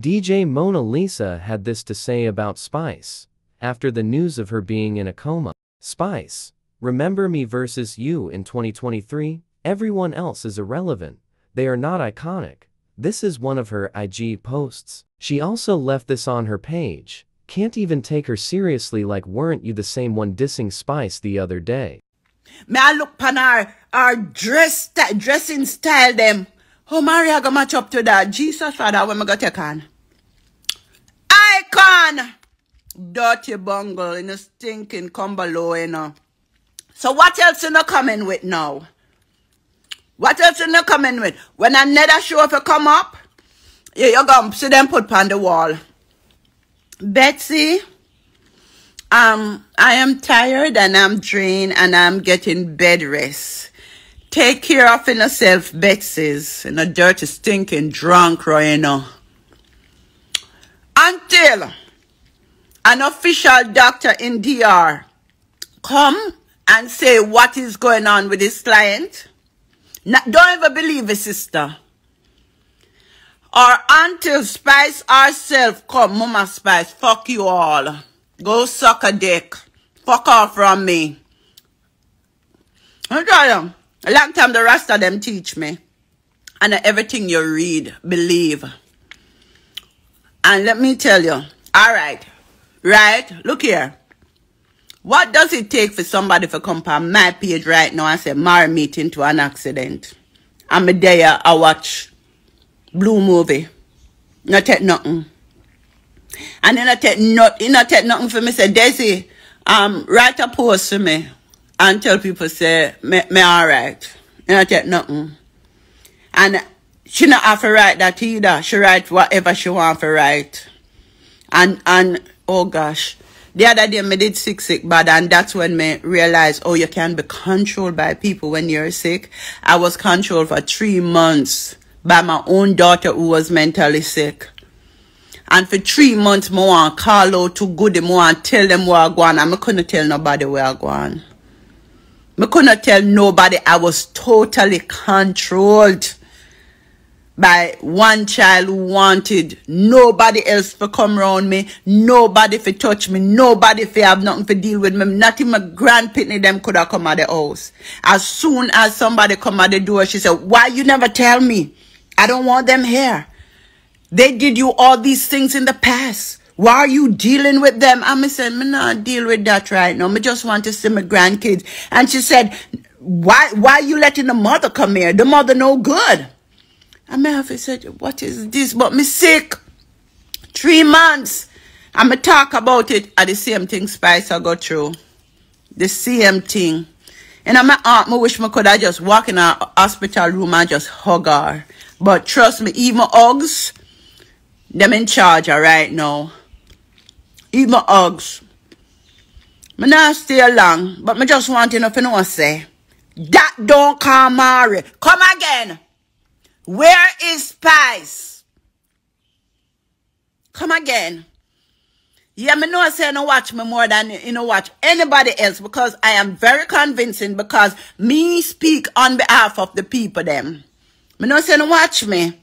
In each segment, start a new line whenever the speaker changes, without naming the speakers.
DJ Mona Lisa had this to say about Spice after the news of her being in a coma. Spice, remember me versus you in 2023? Everyone else is irrelevant. They are not iconic. This is one of her IG posts. She also left this on her page. Can't even take her seriously like weren't you the same one dissing Spice the other day?
May I look pan our, our dress, dressing style them. How Maria go match up to that? Jesus Father, when me go take on? Icon! Dirty bungle in a stinking below, you know. So what else you not coming with now? What else you not coming with? When another show if you come up, yeah, you go see them put on the wall. Betsy, um, I am tired and I'm drained and I'm getting bed rest. Take care of yourself, Betsy's, in a dirty, stinking drunk, you know. Until an official doctor in DR come and say what is going on with his client. Not, don't ever believe it, sister. Or until Spice herself come, Mama Spice, fuck you all. Go suck a dick. Fuck off from me. I tell you, a long time the rest of them teach me. And everything you read, believe. And let me tell you, all right, right, look here. What does it take for somebody to come on my page right now and say, Mara meet into an accident? I'm a there, I watch Blue movie. Not take nothing. And then I take not, you not take nothing for me. Say, Daisy, um, write a post for me and tell people say, me, me all right. You not take nothing. And she not have to write that either. She write whatever she want to write. And, and, oh gosh. The other day, me did sick, sick bad, and that's when me realized, oh, you can be controlled by people when you're sick. I was controlled for three months by my own daughter who was mentally sick. And for three months, I want to call out to good, I want to tell them where I go on, I couldn't tell nobody where I go on. I couldn't tell nobody I was totally controlled by one child who wanted nobody else to come around me, nobody to touch me, nobody to have nothing to deal with me. Not even my grandpitney them could have come at the house. As soon as somebody come at the door, she said, why you never tell me? I don't want them here. They did you all these things in the past. Why are you dealing with them? I'm saying, me not deal with that right now. Me just want to see my grandkids. And she said, why, why you letting the mother come here? The mother no good. And my have said, what is this? But me sick. Three months. And me talk about it at the same thing Spice I go through. The same thing. And I'm heart, me wish me could I just walk in a hospital room and just hug her. But trust me, even hugs, them in charge right now. Even hugs. Me not stay long, but me just want enough to know what I say, that don't come Mary. Come again. Where is Spice? Come again. Yeah, me know I say no watch me more than you know watch anybody else because I am very convincing because me speak on behalf of the people them. Me know I say no watch me.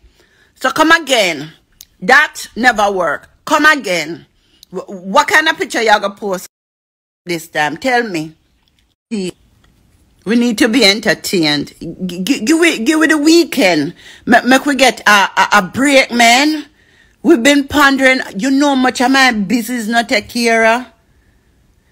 So come again. That never work. Come again. What kind of picture y'all gonna post this time? Tell me. We need to be entertained. Give it, give it a weekend. Make, we get a, a, a, break, man. We've been pondering. You know much of my business not take care of.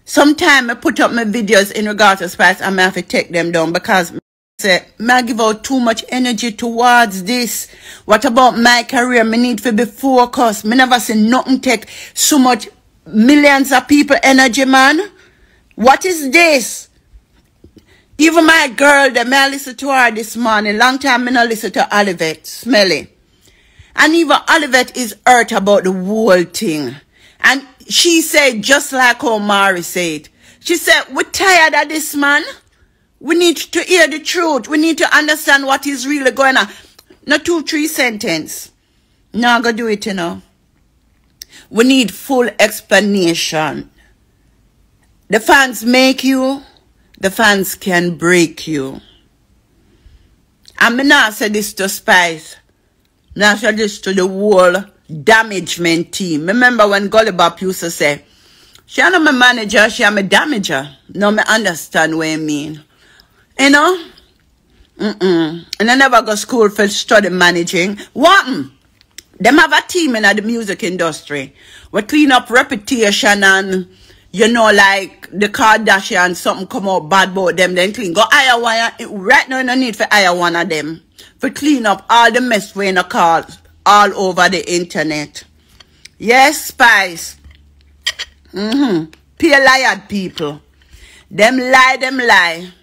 Sometimes I put up my videos in regards to Spice I have to take them down because say, I give out too much energy towards this. What about my career? Me need to be focused. Me never see nothing take so much millions of people energy, man. What is this? Even my girl, that may I listen to her this morning. Long time I not listen to Olivet, Smelly. And even Olivet is hurt about the whole thing. And she said, just like Amari said, she said, we're tired of this man. We need to hear the truth. We need to understand what is really going on. Not two, three sentence. No, I'm going to do it, you know. We need full explanation. The fans make you the fans can break you. I'm not say this to Spice. Not say this to the whole damagement team. Remember when Gully Bop used to say, she am my manager, she am a damager. No, me understand what you mean. You know? Mm-mm. And I never go school for study managing. What? Them have a team in the music industry. We clean up reputation and you know, like the Kardashian, something come out bad about them, then clean. Go hire one. Right now, no need for hire one of them. For clean up all the mess we in the cars all over the internet. Yes, Spice. Mm-hmm. Pure liar people. Them lie, them lie.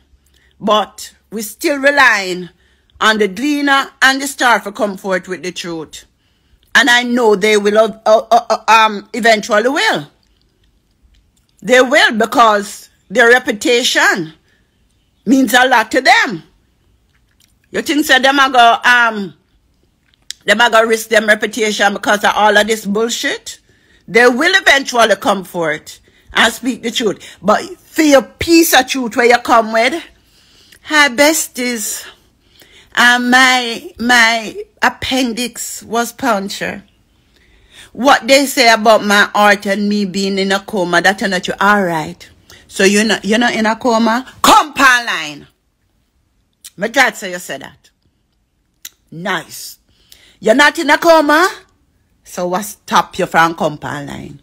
But we still relying on the gleaner and the star for comfort with the truth. And I know they will, uh, uh, uh, um, eventually will. They will because their reputation means a lot to them. You think so them are go, um, them are to risk them reputation because of all of this bullshit? They will eventually come for it and speak the truth. But for your piece of truth where you come with, her best is and my my appendix was punctured. What they say about my heart and me being in a coma, that's not you. All right. So you're not you're not in a coma? Compound line. My dad say you said that. Nice. You're not in a coma? So what stop you from compound line?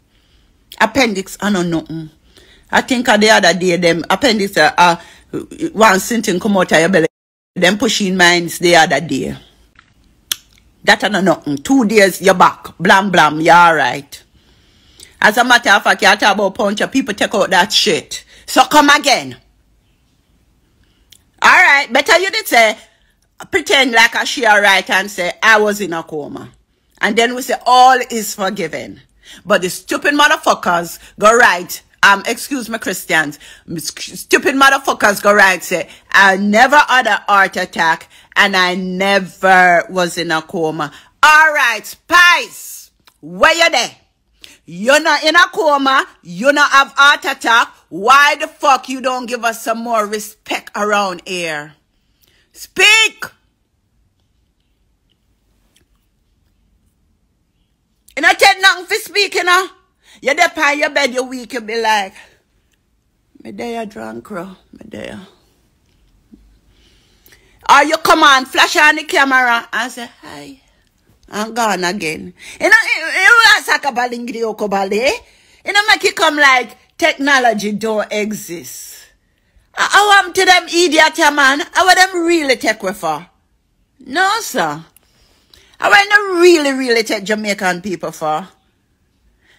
Appendix, I know nothing. I think the other day, them appendix, uh, uh one something come out of your belly. Them pushing minds the other day. That are nothing. Two days, you're back. Blam, blam, you're alright. As a matter of fact, you talk about punch, people take out that shit. So come again. Alright, better you did say, pretend like I share right and say, I was in a coma. And then we say, all is forgiven. But the stupid motherfuckers go right, um, excuse me, Christians, stupid motherfuckers go right, say, I never had a heart attack and I never was in a coma. All right, Spice, where you there? You're not in a coma. You not have heart attack. Why the fuck you don't give us some more respect around here? Speak! You not take nothing for speaking, huh? You dep on your bed, you weak, you be like, me there, drunk, bro. Me there. Or you come on, flash on the camera and say, hi. I'm gone again. You know, you to talk about Ingrid You know, make it come like technology don't exist. Uh, I want to them idiot, man. I want them really take with for. No, sir. I want them really, really take Jamaican people for.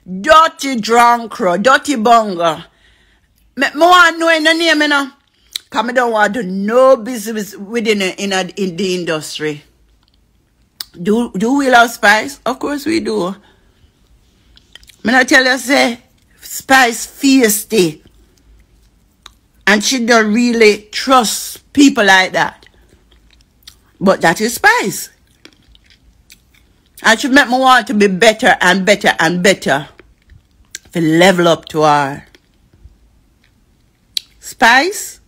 Dirty drunk dirty bunga. Me, me want know in the name, you know. I don't want to do no business within in, a, in the industry. Do, do we love Spice? Of course we do. I'm tell you, say, Spice feisty. And she don't really trust people like that. But that is Spice. And she make me want to be better and better and better. To level up to her. Spice?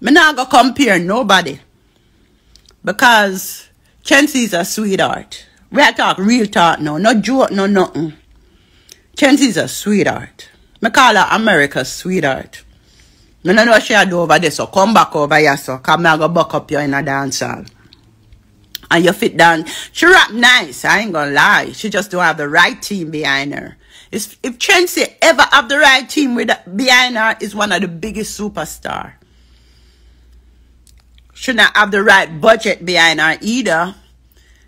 Me not go compare nobody. Because Shenseea's a sweetheart. We are talk real talk now. No joke, no nothing. Shenseea's a sweetheart. Me call her America's sweetheart. Me no know she do over there, so come back over here, so come I go buck up you in a dance hall and you fit down. She rap nice, I ain't gonna lie. She just don't have the right team behind her. If, if Shenseea ever have the right team with behind her, is one of the biggest superstar. She not have the right budget behind her either.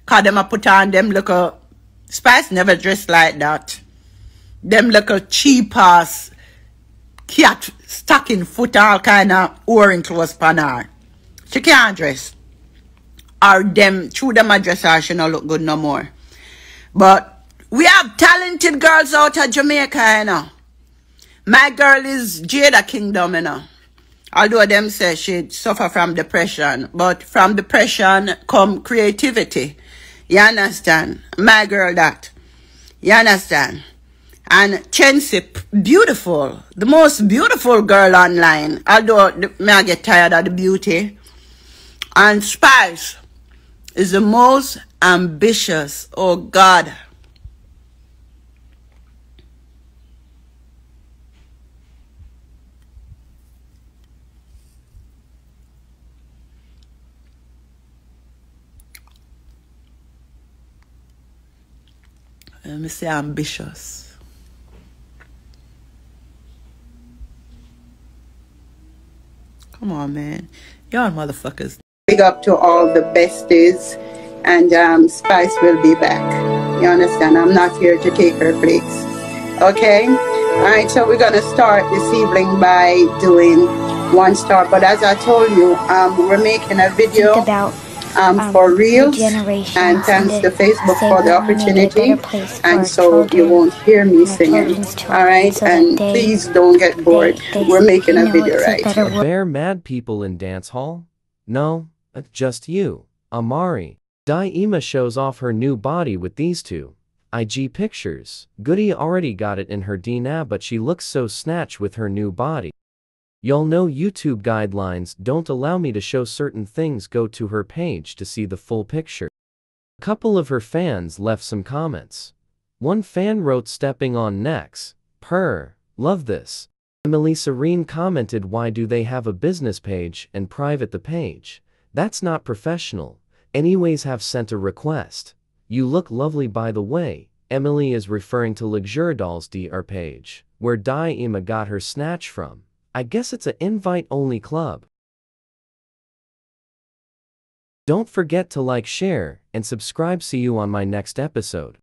Cause them a put on them little Spice never dressed like that. Them little cheap ass cat stocking foot all kind of wearing clothes on her. She can't dress or them through them address her, she not look good no more. But we have talented girls out of Jamaica, you know. My girl is Jada Kingdom, you know. Although them say she suffer from depression, but from depression come creativity. You understand? My girl that. You understand? And Shenseea, beautiful. The most beautiful girl online. Although may I get tired of the beauty. And Spice, is the most ambitious. Oh God. Let me say ambitious. Come on, man. Y'all motherfuckers.
Big up to all the besties, and um, Spice will be back. You understand? I'm not here to take her place. Okay? All right, so we're going to start this evening by doing one star. But as I told you, um, we're making a video.
About
um,
um,
for real. And thanks
and
to
to
Facebook for the
we need a
opportunity.
better place for
And so you won't hear me singing. All right,
so
and
they-
please don't get bored.
they-
We're making a
know,
video
it's a
right
better
here.
Are there mad people in dance hall? No, just you, Amari. Daima shows off her new body with these two. IG pictures. Goody already got it in her DNA but she looks so snatch with her new body. Y'all know YouTube guidelines don't allow me to show certain things go to her page to see the full picture. A couple of her fans left some comments. One fan wrote stepping on necks. Purr. Love this. Emily Serene commented why do they have a business page and private the page? That's not professional. Anyways have sent a request. You look lovely by the way. Emily is referring to Luxuriadol's DR page, where Daima got her snatch from. I guess it's a invite-only club. Don't forget to like, share, and subscribe. See you on my next episode.